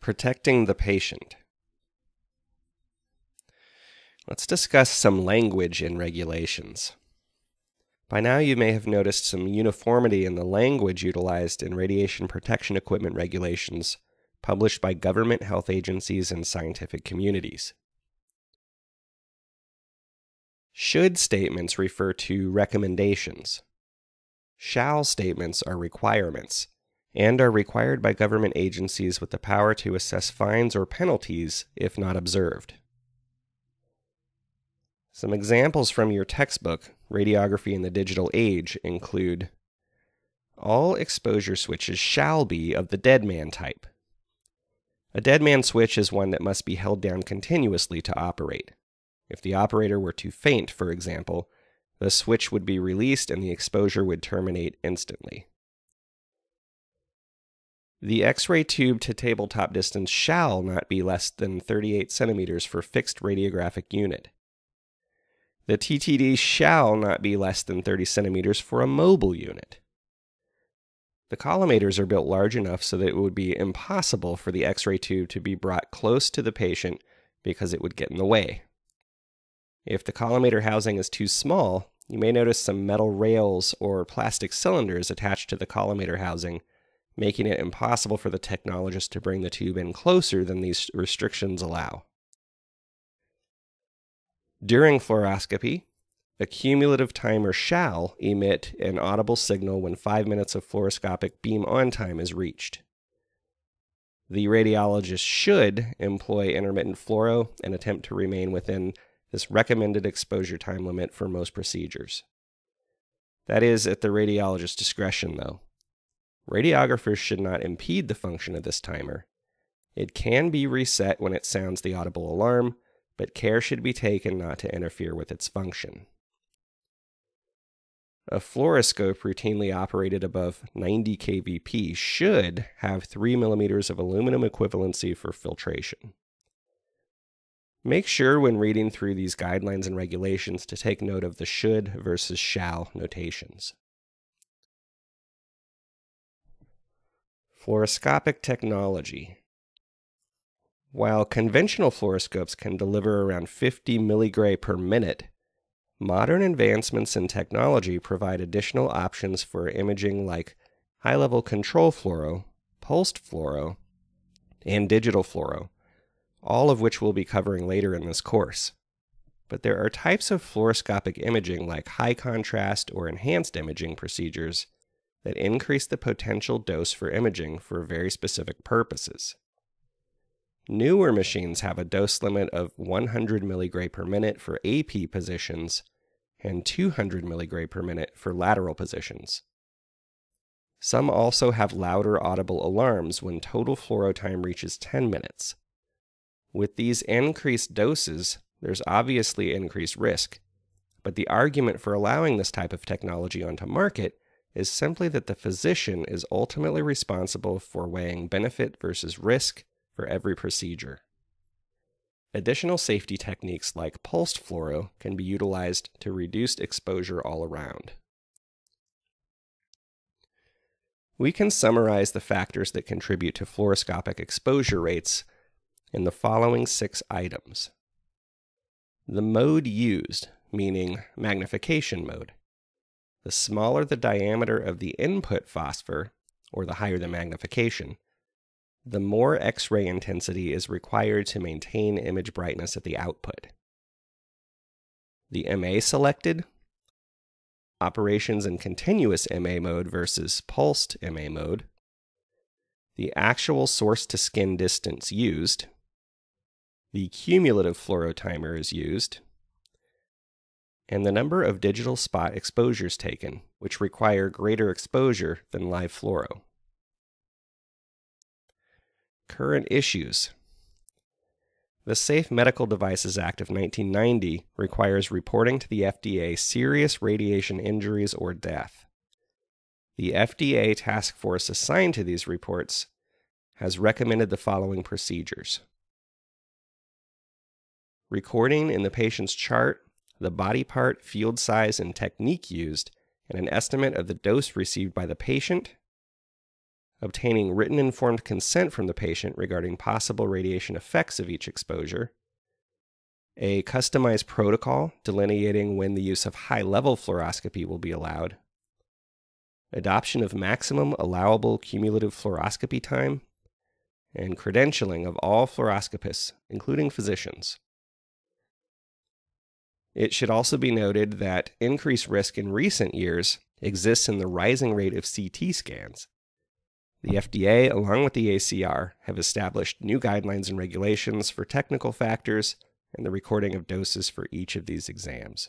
Protecting the patient. Let's discuss some language in regulations. By now, you may have noticed some uniformity in the language utilized in radiation protection equipment regulations published by government health agencies and scientific communities. Should statements refer to recommendations. Shall statements are requirements and are required by government agencies with the power to assess fines or penalties if not observed. Some examples from your textbook, Radiography in the Digital Age, include All exposure switches shall be of the dead man type. A dead man switch is one that must be held down continuously to operate. If the operator were to faint, for example, the switch would be released and the exposure would terminate instantly. The X-ray tube to tabletop distance shall not be less than 38 centimeters for fixed radiographic unit. The TTD shall not be less than 30 centimeters for a mobile unit. The collimators are built large enough so that it would be impossible for the X-ray tube to be brought close to the patient because it would get in the way. If the collimator housing is too small, you may notice some metal rails or plastic cylinders attached to the collimator housing making it impossible for the technologist to bring the tube in closer than these restrictions allow. During fluoroscopy, a cumulative timer shall emit an audible signal when 5 minutes of fluoroscopic beam on time is reached. The radiologist should employ intermittent fluoro and attempt to remain within this recommended exposure time limit for most procedures. That is at the radiologist's discretion, though. Radiographers should not impede the function of this timer. It can be reset when it sounds the audible alarm, but care should be taken not to interfere with its function. A fluoroscope routinely operated above 90 kVp should have 3 millimeters of aluminum equivalency for filtration. Make sure when reading through these guidelines and regulations to take note of the should versus shall notations. Fluoroscopic technology. While conventional fluoroscopes can deliver around 50 milligray per minute, modern advancements in technology provide additional options for imaging like high level control fluoro, pulsed fluoro, and digital fluoro, all of which we'll be covering later in this course. But there are types of fluoroscopic imaging like high contrast or enhanced imaging procedures that increase the potential dose for imaging for very specific purposes. Newer machines have a dose limit of 100 milligray per minute for AP positions and 200 milligray per minute for lateral positions. Some also have louder audible alarms when total fluoro time reaches 10 minutes. With these increased doses, there's obviously increased risk, but the argument for allowing this type of technology onto market is simply that the physician is ultimately responsible for weighing benefit versus risk for every procedure. Additional safety techniques like pulsed fluoro can be utilized to reduce exposure all around. We can summarize the factors that contribute to fluoroscopic exposure rates in the following six items. The mode used, meaning magnification mode, the smaller the diameter of the input phosphor, or the higher the magnification, the more X ray intensity is required to maintain image brightness at the output. The MA selected, operations in continuous MA mode versus pulsed MA mode, the actual source to skin distance used, the cumulative fluorotimer is used, and the number of digital spot exposures taken, which require greater exposure than live fluoro. Current issues. The Safe Medical Devices Act of 1990 requires reporting to the FDA serious radiation injuries or death. The FDA task force assigned to these reports has recommended the following procedures recording in the patient's chart the body part, field size, and technique used, and an estimate of the dose received by the patient, obtaining written informed consent from the patient regarding possible radiation effects of each exposure, a customized protocol delineating when the use of high level fluoroscopy will be allowed, adoption of maximum allowable cumulative fluoroscopy time, and credentialing of all fluoroscopists, including physicians. It should also be noted that increased risk in recent years exists in the rising rate of CT scans. The FDA, along with the ACR, have established new guidelines and regulations for technical factors and the recording of doses for each of these exams.